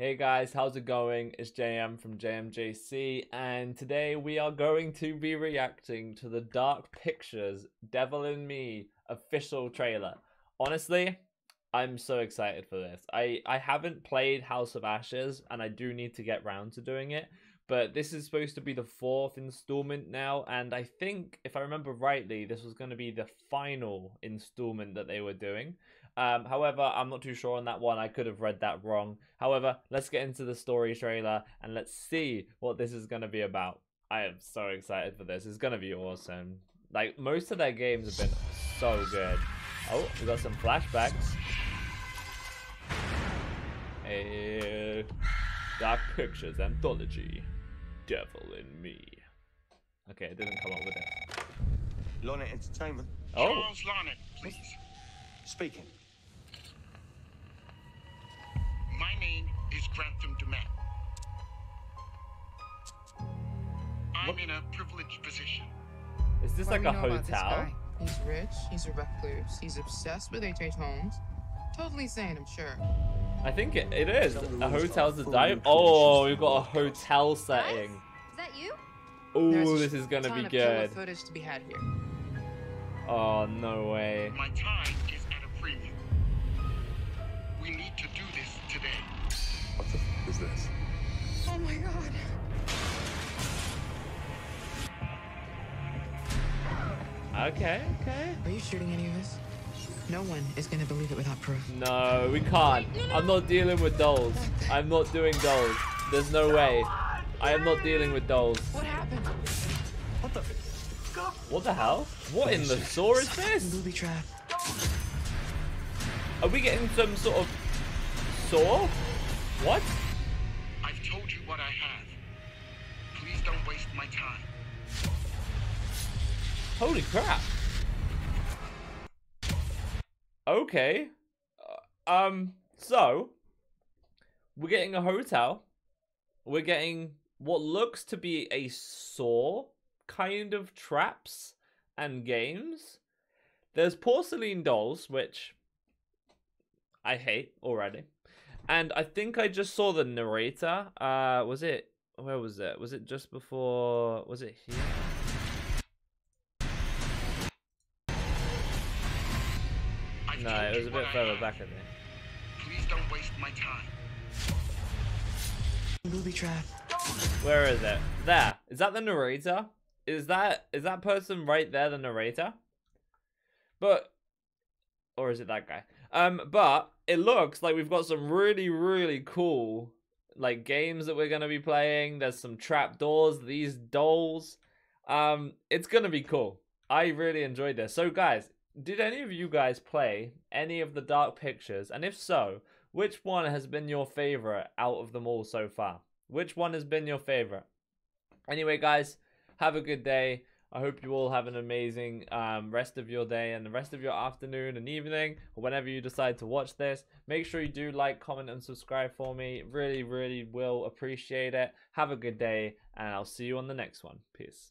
Hey guys, how's it going? It's JM from JMJC, and today we are going to be reacting to the Dark Pictures Devil in Me official trailer. Honestly, I'm so excited for this. I, I haven't played House of Ashes, and I do need to get round to doing it, but this is supposed to be the fourth installment now, and I think, if I remember rightly, this was going to be the final installment that they were doing. Um, however, I'm not too sure on that one. I could have read that wrong. However, let's get into the story trailer and let's see what this is going to be about. I am so excited for this. It's going to be awesome. Like, most of their games have been so good. Oh, we got some flashbacks. A Dark Pictures Anthology. Devil in Me. Okay, it didn't come up with it. Lonnit Entertainment. Oh, Charles Lonnit, please. Speaking. Name is Granthem Du'Met. I'm in a privileged position. is this What like a we know about this hotel? He's rich, he's a recluse, he's obsessed with H.H. Holmes. Totally sane, I'm sure. I think it, it is. Some of the A hotel's are a full dive. Oh, we've got a hotel setting. Is that you? Oh, this is gonna be good. footage to be had here. Oh, no way. My time is at a premium. Okay, okay. Are you shooting any of this? No one is gonna believe it without proof. No, we can't. I'm not dealing with dolls. I'm not doing dolls. There's no way. I am not dealing with dolls. What happened? What the? What the hell? What in the saw is this? Booby trap. Are we getting some sort of saw? What? I've told you what I have. Please don't waste my time. Holy crap. Okay. Uh, um, so we're getting a hotel. We're getting what looks to be a saw kind of traps and games. There's porcelain dolls, which I hate already. And I think I just saw the narrator. Uh was it where was it? Was it just before was it here? No, it was a bit further back, I think. Please don't waste my time. Booby trap. Where is it? There. Is that the narrator? Is that is that person right there the narrator? But or is it that guy? Um, but it looks like we've got some really, really cool like games that we're gonna be playing. There's some trap doors, these dolls. Um, it's gonna be cool. I really enjoyed this. So guys, did any of you guys play any of the Dark Pictures? And if so, which one has been your favorite out of them all so far? Which one has been your favorite? Anyway, guys, have a good day. I hope you all have an amazing um, rest of your day and the rest of your afternoon and evening, or whenever you decide to watch this. Make sure you do like, comment, and subscribe for me. Really, really will appreciate it. Have a good day, and I'll see you on the next one. Peace.